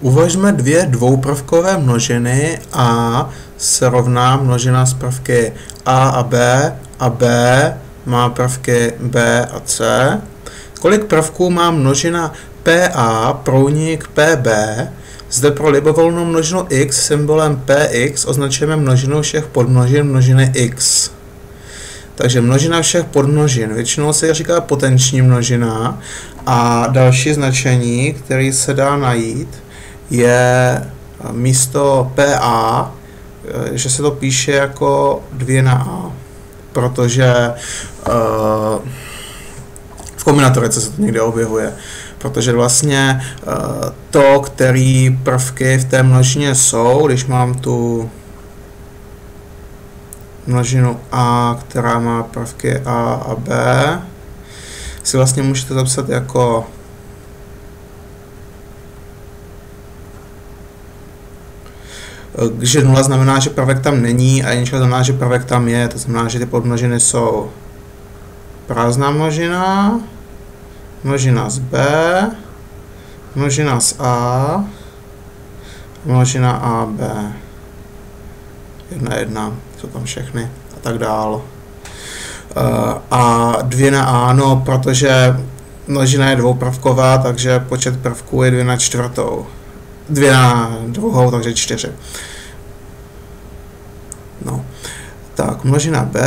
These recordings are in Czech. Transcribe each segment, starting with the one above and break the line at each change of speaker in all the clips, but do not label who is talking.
Uvažme dvě dvouprvkové množiny a se rovná množina z prvky a a b a b má prvky b a c. Kolik prvků má množina PA průnik PB? Zde pro libovolnou množinu x symbolem px označujeme množinu všech podmnožin množiny x. Takže množina všech podmnožin. Většinou se říká potenční množina a další značení, který se dá najít, je místo PA, eh, že se to píše jako 2 na A, protože uh, v kombinatorice se to někde objevuje, protože vlastně uh, to, který prvky v té množině jsou, když mám tu množinu A, která má prvky A a B, si vlastně můžete zapsat jako že nula znamená, že prvek tam není a jednička znamená, že prvek tam je, to znamená, že ty podmnožiny jsou prázdná množina, množina z B, množina z A, množina AB. Jedna, jedna, jsou tam všechny a tak dál. Eh, a dvě na A, no, protože množina je dvoupravková, takže počet prvků je dvě na čtvrtou dvě na druhou, takže čtyři. No. Tak, množina B,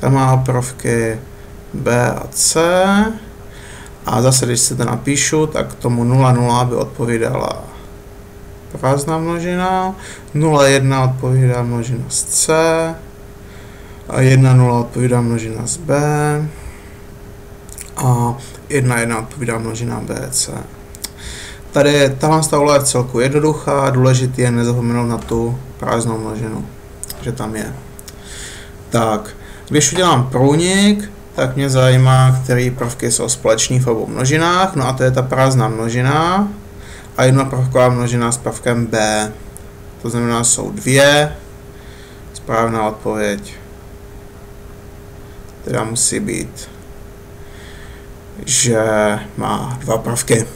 tam má prvky B a C, a zase, když se to napíšu, tak tomu 0,0 by odpovídala prázdná množina, 0,1 odpovídá množina z C, a 1,0 odpovídá množina z B, a 1,1 odpovídá množina BC. Tady tahle stavla je celku jednoduchá, důležitý je nezapomenout na tu prázdnou množinu, že tam je. Tak, když udělám průnik, tak mě zajímá, které prvky jsou společní v obou množinách, no a to je ta prázdná množina a jedna prvková množina s prvkem B. To znamená, jsou dvě, správná odpověď, která musí být, že má dva prvky.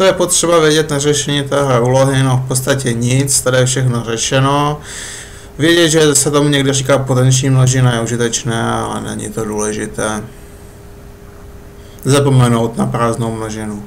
Co je potřeba vědět na řešení téhle úlohy? No v podstatě nic, tady je všechno řešeno. Vědět, že se tomu někde říká potenční množina je užitečné, ale není to důležité. Zapomenout na prázdnou množinu.